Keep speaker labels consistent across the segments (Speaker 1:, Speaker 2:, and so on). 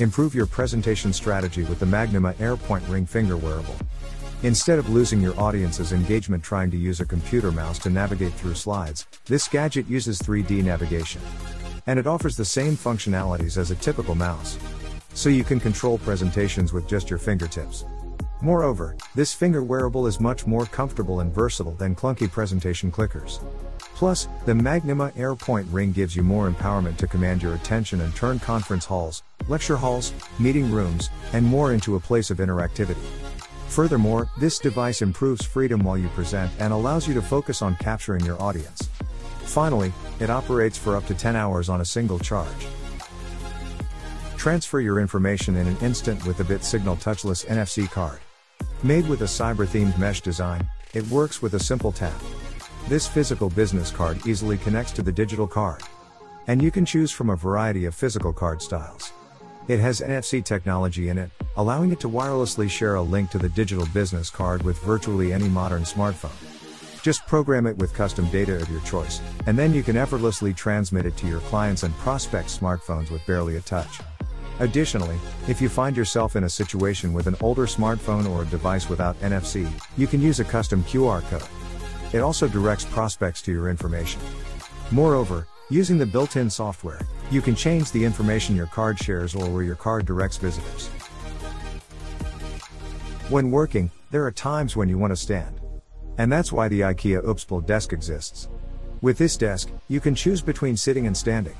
Speaker 1: Improve your presentation strategy with the Magnima AirPoint Ring Finger Wearable. Instead of losing your audience's engagement trying to use a computer mouse to navigate through slides, this gadget uses 3D navigation. And it offers the same functionalities as a typical mouse. So you can control presentations with just your fingertips. Moreover, this finger wearable is much more comfortable and versatile than clunky presentation clickers. Plus, the Magnima AirPoint Ring gives you more empowerment to command your attention and turn conference halls, lecture halls, meeting rooms, and more into a place of interactivity. Furthermore, this device improves freedom while you present and allows you to focus on capturing your audience. Finally, it operates for up to 10 hours on a single charge. Transfer your information in an instant with the BitSignal touchless NFC card. Made with a cyber themed mesh design, it works with a simple tap. This physical business card easily connects to the digital card. And you can choose from a variety of physical card styles. It has NFC technology in it, allowing it to wirelessly share a link to the digital business card with virtually any modern smartphone. Just program it with custom data of your choice, and then you can effortlessly transmit it to your clients and prospects' smartphones with barely a touch. Additionally, if you find yourself in a situation with an older smartphone or a device without NFC, you can use a custom QR code. It also directs prospects to your information. Moreover, using the built-in software, you can change the information your card shares or where your card directs visitors. When working, there are times when you want to stand. And that's why the IKEA Uppspel desk exists. With this desk, you can choose between sitting and standing.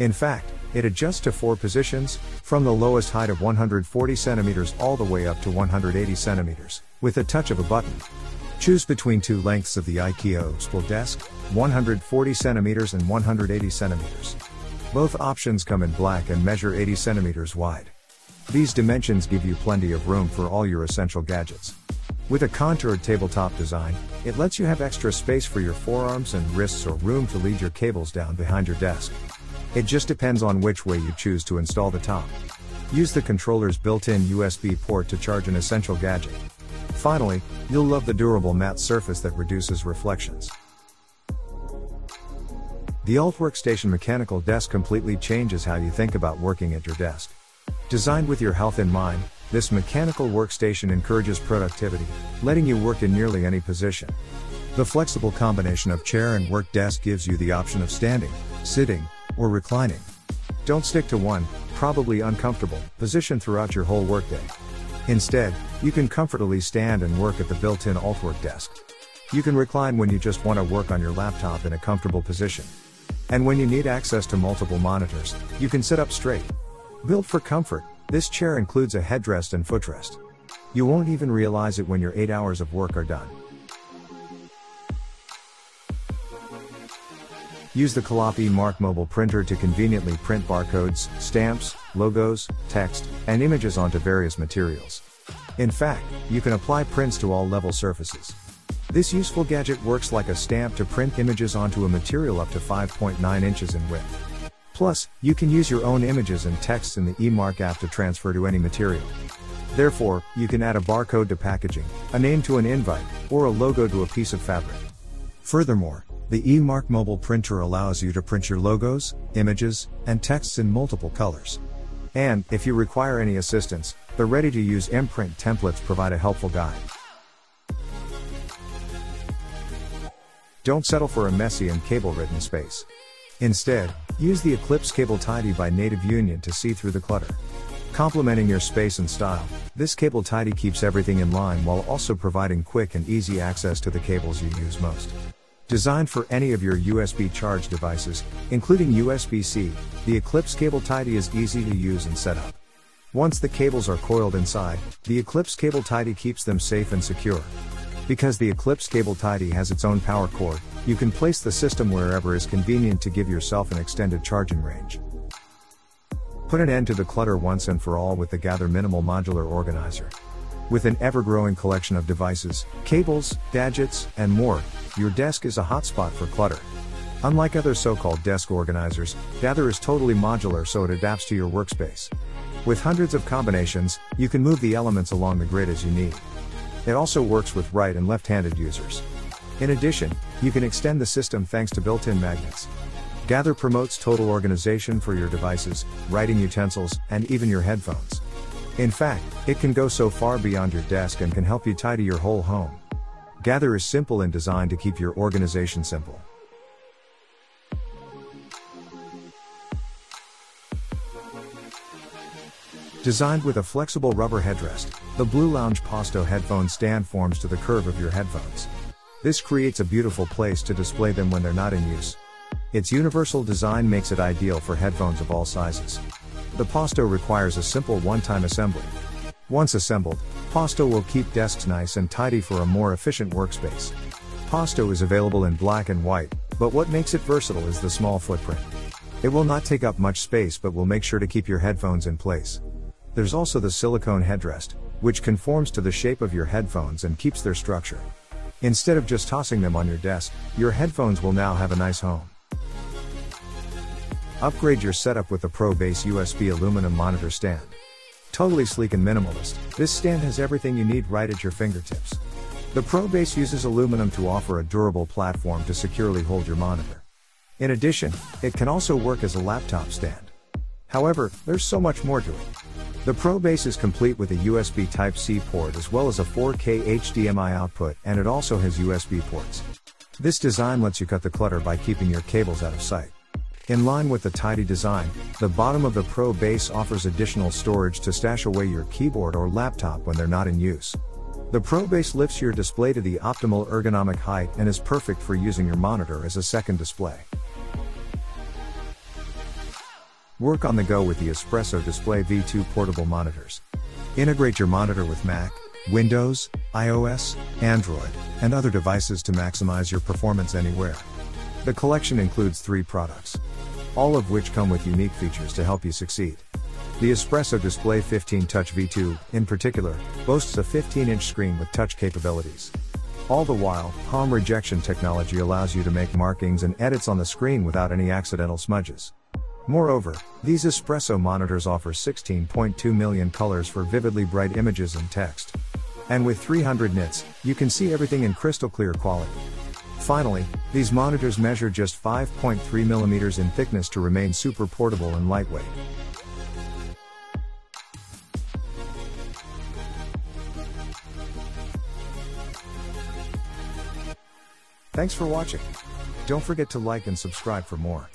Speaker 1: In fact, it adjusts to four positions, from the lowest height of 140 centimeters all the way up to 180 centimeters, with a touch of a button. Choose between two lengths of the IKEA Uppspel desk, 140 centimeters and 180 centimeters. Both options come in black and measure 80 centimeters wide. These dimensions give you plenty of room for all your essential gadgets. With a contoured tabletop design, it lets you have extra space for your forearms and wrists or room to lead your cables down behind your desk. It just depends on which way you choose to install the top. Use the controller's built-in USB port to charge an essential gadget. Finally, you'll love the durable matte surface that reduces reflections. The Altwork Station mechanical desk completely changes how you think about working at your desk. Designed with your health in mind, this mechanical workstation encourages productivity, letting you work in nearly any position. The flexible combination of chair and work desk gives you the option of standing, sitting, or reclining. Don't stick to one, probably uncomfortable, position throughout your whole workday. Instead, you can comfortably stand and work at the built-in AltWork desk. You can recline when you just want to work on your laptop in a comfortable position. And when you need access to multiple monitors, you can sit up straight. Built for comfort, this chair includes a headrest and footrest. You won't even realize it when your 8 hours of work are done. Use the COLOP Mark mobile printer to conveniently print barcodes, stamps, logos, text, and images onto various materials. In fact, you can apply prints to all level surfaces. This useful gadget works like a stamp to print images onto a material up to 5.9 inches in width. Plus, you can use your own images and texts in the eMark app to transfer to any material. Therefore, you can add a barcode to packaging, a name to an invite, or a logo to a piece of fabric. Furthermore, the eMark mobile printer allows you to print your logos, images, and texts in multiple colors. And, if you require any assistance, the ready to use Imprint templates provide a helpful guide. Don't settle for a messy and cable ridden space. Instead, use the Eclipse Cable Tidy by Native Union to see through the clutter. Complementing your space and style, this cable tidy keeps everything in line while also providing quick and easy access to the cables you use most. Designed for any of your USB charge devices, including USB-C, the Eclipse Cable Tidy is easy to use and set up. Once the cables are coiled inside, the Eclipse Cable Tidy keeps them safe and secure. Because the Eclipse Cable Tidy has its own power cord, you can place the system wherever is convenient to give yourself an extended charging range. Put an end to the clutter once and for all with the Gather Minimal Modular Organizer. With an ever-growing collection of devices, cables, gadgets, and more, your desk is a hotspot for clutter. Unlike other so-called desk organizers, Gather is totally modular so it adapts to your workspace. With hundreds of combinations, you can move the elements along the grid as you need. It also works with right and left-handed users. In addition, you can extend the system thanks to built-in magnets. Gather promotes total organization for your devices, writing utensils, and even your headphones. In fact, it can go so far beyond your desk and can help you tidy your whole home. Gather is simple and designed to keep your organization simple. Designed with a flexible rubber headrest, the Bluelounge Posto headphone stand forms to the curve of your headphones. This creates a beautiful place to display them when they're not in use. Its universal design makes it ideal for headphones of all sizes. The Posto requires a simple one-time assembly. Once assembled, Posto will keep desks nice and tidy for a more efficient workspace. Posto is available in black and white, but what makes it versatile is the small footprint. It will not take up much space but will make sure to keep your headphones in place. There's also the silicone headrest, which conforms to the shape of your headphones and keeps their structure. Instead of just tossing them on your desk, your headphones will now have a nice home. Upgrade your setup with the ProBase USB aluminum monitor stand. Totally sleek and minimalist, this stand has everything you need right at your fingertips. The ProBase uses aluminum to offer a durable platform to securely hold your monitor. In addition, it can also work as a laptop stand. However, there's so much more to it. The ProBase is complete with a USB Type-C port as well as a 4K HDMI output and it also has USB ports. This design lets you cut the clutter by keeping your cables out of sight. In line with the tidy design, the bottom of the ProBase offers additional storage to stash away your keyboard or laptop when they're not in use. The ProBase lifts your display to the optimal ergonomic height and is perfect for using your monitor as a second display. Work on the go with the Espresso Display V2 portable monitors. Integrate your monitor with Mac, Windows, iOS, Android, and other devices to maximize your performance anywhere. The collection includes three products, all of which come with unique features to help you succeed. The Espresso Display 15 Touch V2, in particular, boasts a 15 inch screen with touch capabilities. All the while, palm rejection technology allows you to make markings and edits on the screen without any accidental smudges. Moreover, these espresso monitors offer 16.2 million colors for vividly bright images and text. And with 300 nits, you can see everything in crystal clear quality. Finally, these monitors measure just 5.3 mm in thickness to remain super portable and lightweight. Thanks for watching. Don't forget to like and subscribe for more.